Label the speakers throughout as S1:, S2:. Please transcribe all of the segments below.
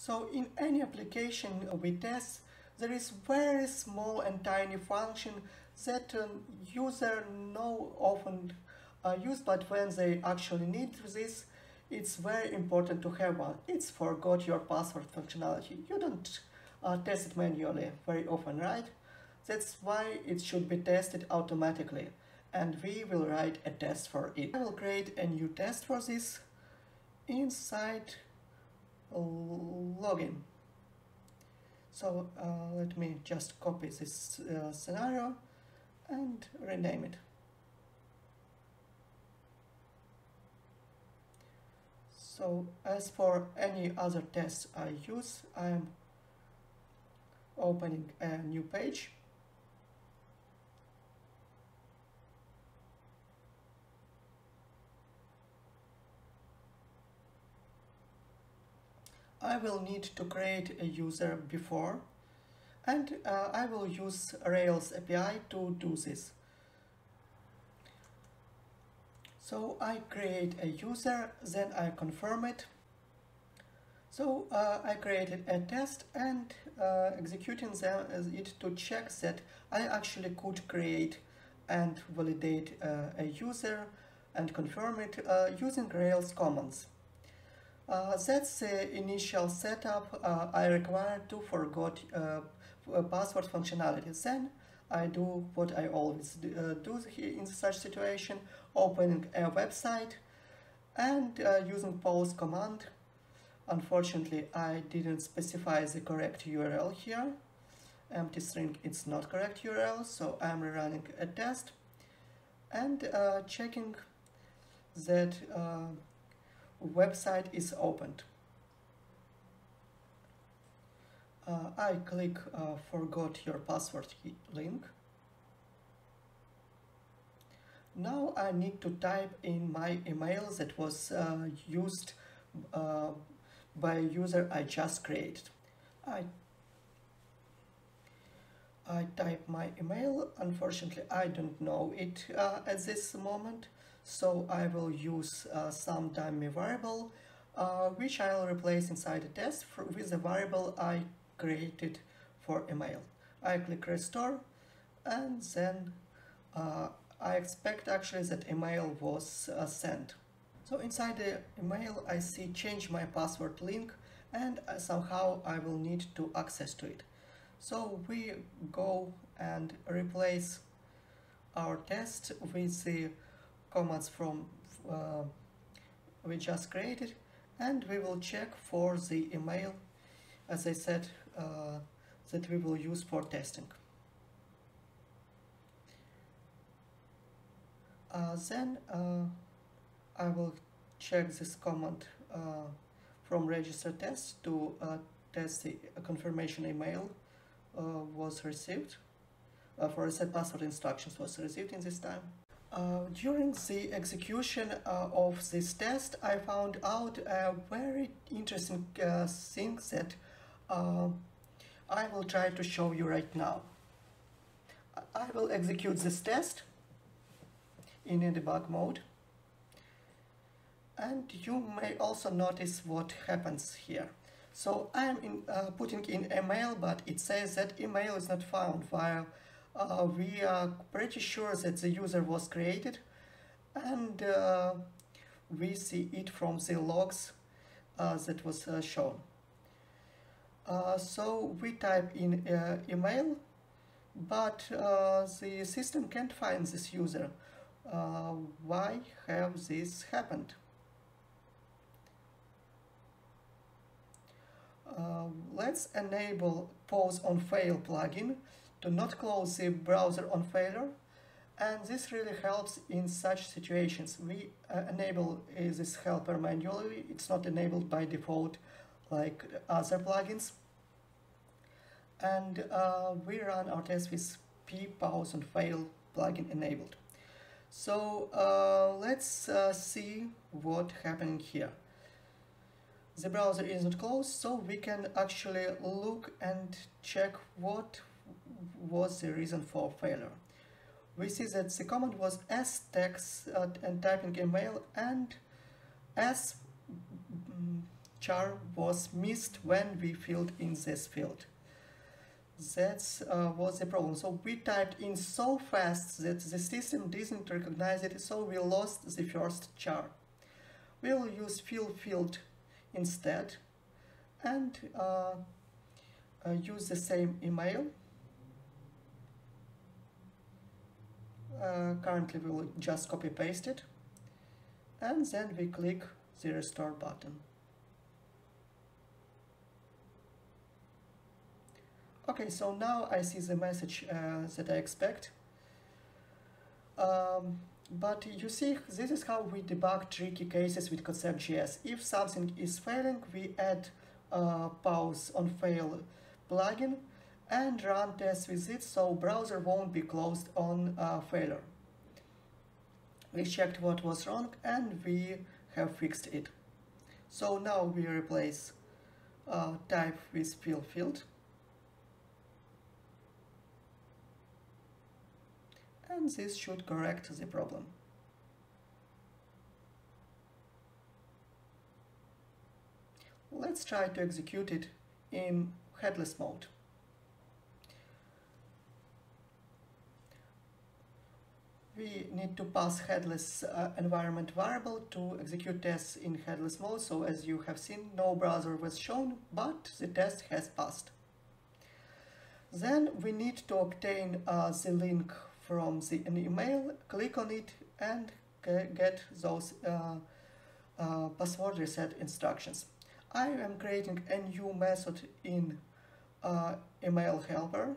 S1: So in any application we test, there is very small and tiny function that uh, user know often uh, use, but when they actually need this, it's very important to have one. It's forgot your password functionality. You don't uh, test it manually very often, right? That's why it should be tested automatically and we will write a test for it. I will create a new test for this inside login. So uh, let me just copy this uh, scenario and rename it. So as for any other tests I use, I am opening a new page. I will need to create a user before and uh, I will use Rails API to do this. So I create a user, then I confirm it. So uh, I created a test and uh, executing them it to check that I actually could create and validate uh, a user and confirm it uh, using Rails commands. Uh, that's the initial setup uh, I require to forget password functionality. Then I do what I always do, uh, do in such situation, opening a website and uh, using post command. Unfortunately, I didn't specify the correct URL here. Empty string, it's not correct URL, so I'm rerunning a test and uh, checking that uh, website is opened. uh, I click uh, forgot your password link. Now I need to type in my email that was uh, used uh, by a user I just created. I, I type my email, unfortunately I don't know it uh, at this moment, so I will use uh, some dummy variable which I'll replace inside the test with the variable I created for email. I click restore and then uh, I expect actually that email was uh, sent. So inside the email I see change my password link and uh, somehow I will need to access to it. So we go and replace our test with the commands from uh, we just created and we will check for the email as I said uh, that we will use for testing. Uh, then uh, I will check this command from register test to test the confirmation email was received uh, for reset password instructions was received in this time. Uh, during the execution uh, of this test, I found out a very interesting thing that I will try to show you right now. I will execute this test in a debug mode and you may also notice what happens here. So I am in, uh, putting in email but it says that email is not found while uh, we are pretty sure that the user was created and uh, we see it from the logs uh, that was uh, shown. Uh, so we type in uh, email, but the system can't find this user. Why have this happened? Let's enable pause on fail plugin to not close the browser on failure and this really helps in such situations. We enable this helper manually, it's not enabled by default like other plugins and uh, we run our test with p pause on fail plugin enabled. So uh, let's uh, see what happening here. The browser is not closed, so we can actually look and check what was the reason for failure. We see that the command was s text uh, and typing email and s mm, char was missed when we filled in this field. That uh, was the problem. So we typed in so fast that the system didn't recognize it, so we lost the first char. We'll use fill field instead and uh, uh, use the same email. Uh, currently we will just copy paste it and then we click the restore button. Okay, so now I see the message uh, that I expect. Um, but you see, this is how we debug tricky cases with CodeceptJS. If something is failing, we add uh, pause on fail plugin and run tests with it so browser won't be closed on uh, failure. We checked what was wrong and we have fixed it. So now we replace uh, type with fill field. And this should correct the problem. Let's try to execute it in headless mode. We need to pass headless uh, environment variable to execute tests in headless mode. So as you have seen, no browser was shown, but the test has passed. Then we need to obtain uh, the link from the email, click on it and get those uh, uh, password reset instructions. I am creating a new method in uh, email helper.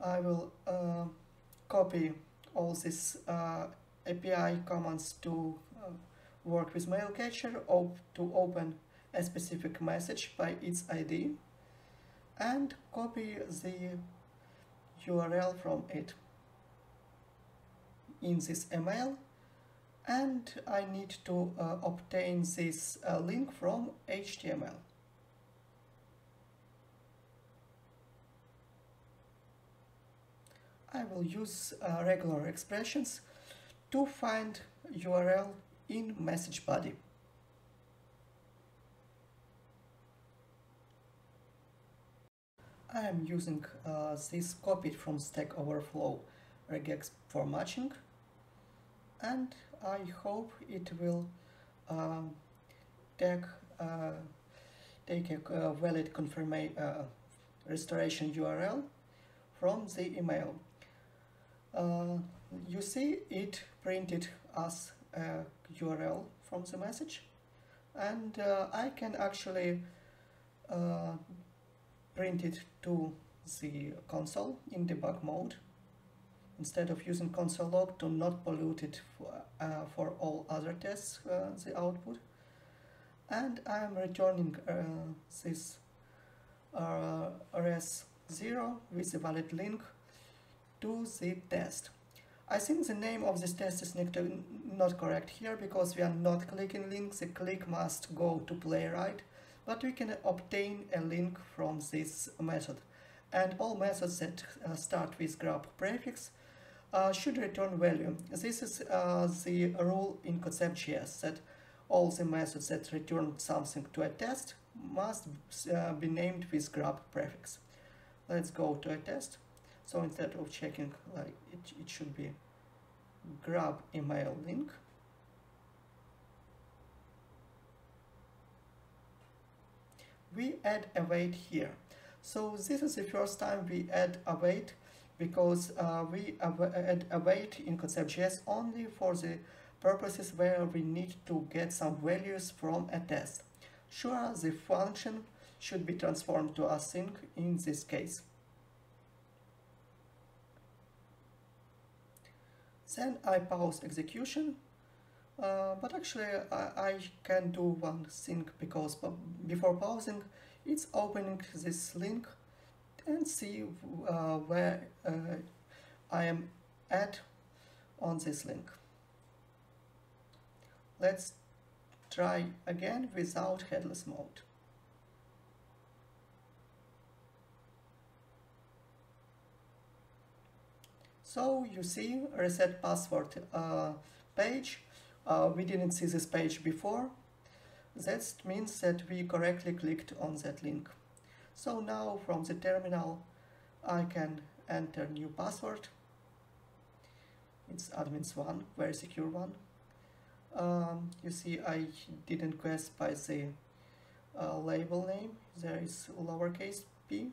S1: I will uh, copy all these uh, API commands to uh, work with mail catcher to open a specific message by its ID and copy the URL from it in this email and I need to uh, obtain this uh, link from HTML. I will use uh, regular expressions to find URL in message body. I am using uh, this copied from Stack Overflow regex for matching and I hope it will uh, take, uh, take a valid confirmation uh, restoration URL from the email. Uh, you see it printed as a URL from the message and uh, I can actually uh, print it to the console in debug mode. Instead of using console log to not pollute it for, uh, for all other tests uh, the output. And I am returning uh, this rs0 with a valid link to the test. I think the name of this test is not correct here because we are not clicking links, the click must go to playwright, but we can obtain a link from this method. And all methods that uh, start with grab prefix uh, should return value. This is uh, the rule in CodeceptJS that all the methods that return something to a test must uh, be named with grab prefix. Let's go to a test. So instead of checking like it, it should be grab email link we add await here so this is the first time we add await because uh, we add await in CodeceptJS only for the purposes where we need to get some values from a test. Sure, the function should be transformed to async in this case. Then I pause execution, uh, but actually I, I, can do one thing because before pausing, it's opening this link and see uh, where uh, I am at on this link. Let's try again without headless mode. So you see reset password uh, page. Uh, we didn't see this page before. That means that we correctly clicked on that link. So now from the terminal I can enter new password. It's admins1, very secure one. Um, you see I didn't guess by the uh, label name, there is lowercase p.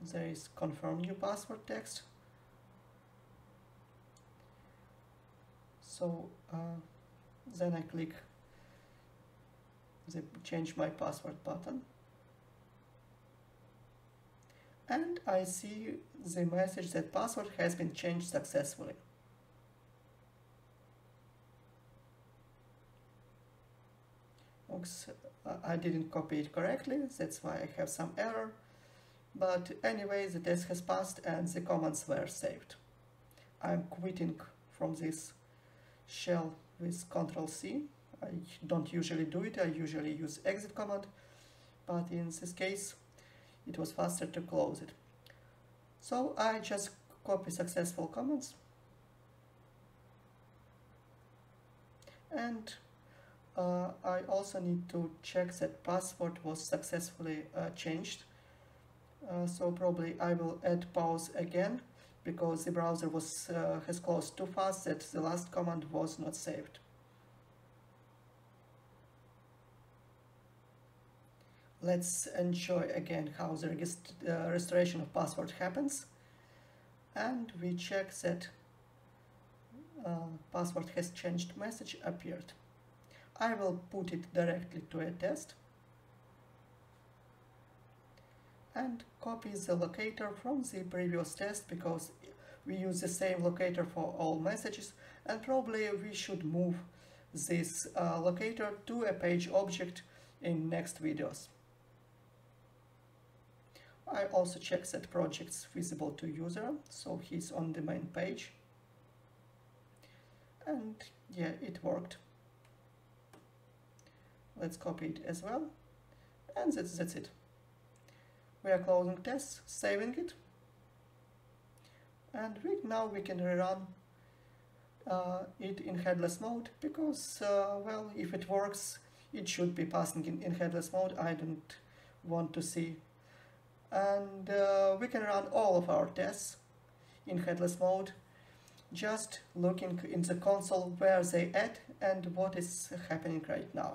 S1: There is confirm new password text. So uh, then I click the change my password button and I see the message that password has been changed successfully. Oops, I didn't copy it correctly, that's why I have some error. But anyway, the test has passed and the comments were saved. I'm quitting from this shell with Ctrl C. I don't usually do it, I usually use exit command, but in this case it was faster to close it. So I just copy successful comments and uh, I also need to check that password was successfully uh, changed. Uh, so probably I will add pause again because the browser was uh, has closed too fast that the last command was not saved. Let's enjoy again how the uh, restoration of password happens and we check that uh, password has changed message appeared. I will put it directly to a test and copy the locator from the previous test because we use the same locator for all messages and probably we should move this uh, locator to a page object in next videos. I also check that project's visible to user, so he's on the main page. And yeah, it worked. Let's copy it as well. And that's, that's it. We are closing tests, saving it. And we, now we can rerun uh, it in headless mode because, uh, well, if it works, it should be passing in, in headless mode. I don't want to see and uh, we can run all of our tests in headless mode just looking in the console where they at and what is happening right now.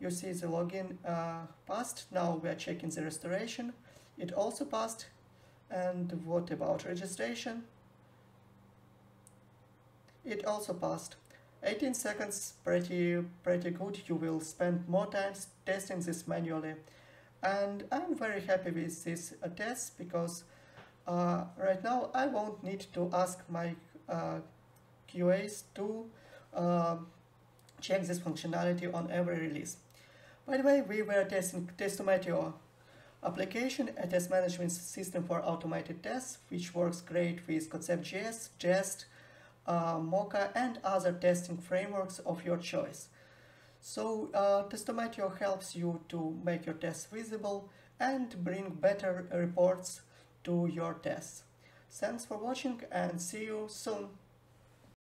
S1: You see the login uh, passed, now we are checking the restoration, it also passed, and what about registration? It also passed. 18 seconds, pretty, pretty good, you will spend more time testing this manually and I'm very happy with this uh, test because uh, right now I won't need to ask my uh, QAs to uh, check this functionality on every release. By the way, we were testing Testomatio application, a test management system for automated tests, which works great with CodeceptJS, Jest, uh, Mocha, and other testing frameworks of your choice. So uh, Testomatio helps you to make your tests visible and bring better reports to your tests. Thanks for watching and see you soon.